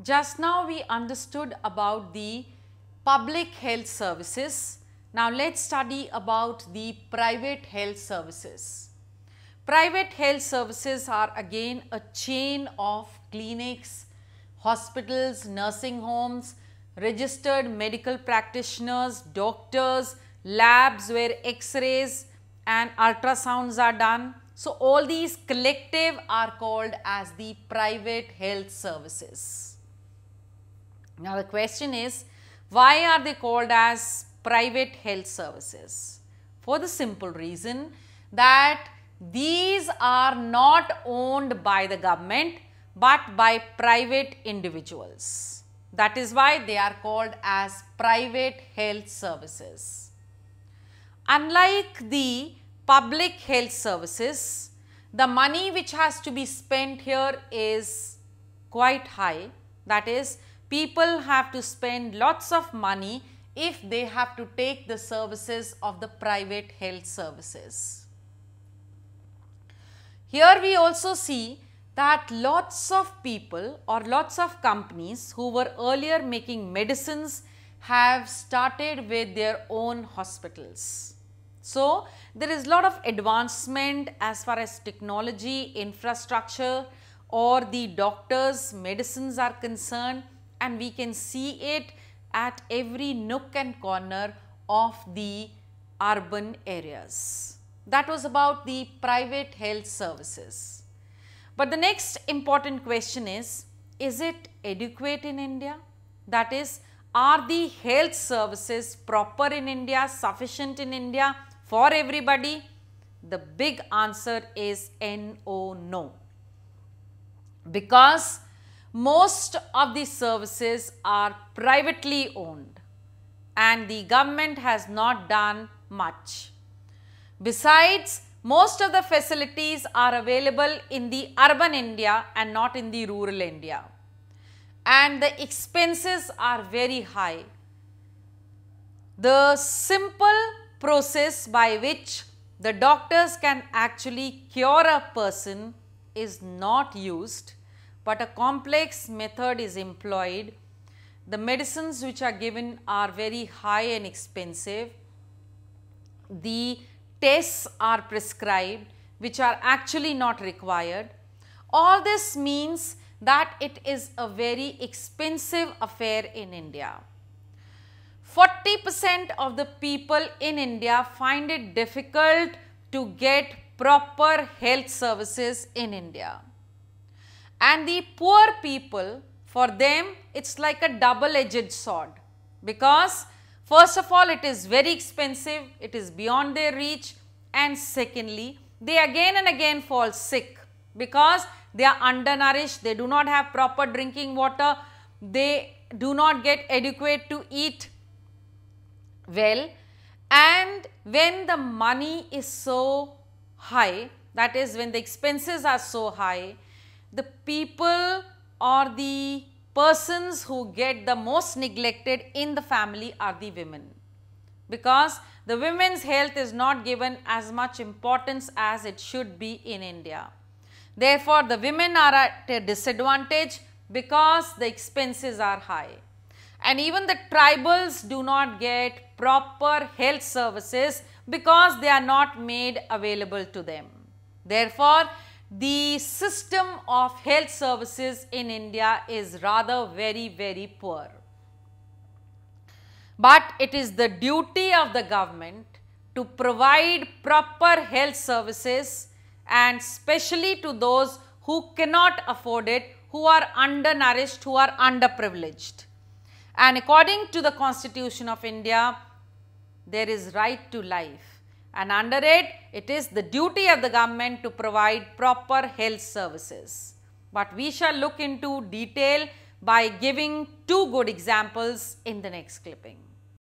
Just now we understood about the public health services. Now let's study about the private health services. Private health services are again a chain of clinics, hospitals, nursing homes, registered medical practitioners, doctors, labs where x-rays and ultrasounds are done. So, all these collective are called as the private health services. Now, the question is why are they called as private health services? For the simple reason that these are not owned by the government but by private individuals. That is why they are called as private health services. Unlike the public health services, the money which has to be spent here is quite high. That is, people have to spend lots of money if they have to take the services of the private health services. Here we also see that lots of people or lots of companies who were earlier making medicines have started with their own hospitals. So, there is a lot of advancement as far as technology, infrastructure or the doctors, medicines are concerned and we can see it at every nook and corner of the urban areas. That was about the private health services. But the next important question is, is it adequate in India? That is, are the health services proper in India, sufficient in India for everybody? The big answer is NO, no. Because most of the services are privately owned and the government has not done much. Besides, most of the facilities are available in the urban India and not in the rural India. And the expenses are very high. The simple process by which the doctors can actually cure a person is not used, but a complex method is employed. The medicines which are given are very high and expensive. The tests are prescribed which are actually not required. All this means that it is a very expensive affair in India. 40% of the people in India find it difficult to get proper health services in India. And the poor people, for them, it's like a double-edged sword. Because First of all, it is very expensive, it is beyond their reach and secondly, they again and again fall sick. Because they are undernourished, they do not have proper drinking water, they do not get adequate to eat well. And when the money is so high, that is when the expenses are so high, the people or the persons who get the most neglected in the family are the women because the women's health is not given as much importance as it should be in India. Therefore, the women are at a disadvantage because the expenses are high and even the tribals do not get proper health services because they are not made available to them. Therefore, the system of health services in India is rather very, very poor. But it is the duty of the government to provide proper health services and especially to those who cannot afford it, who are undernourished, who are underprivileged. And according to the Constitution of India, there is right to life and under it, it is the duty of the government to provide proper health services. But we shall look into detail by giving two good examples in the next clipping.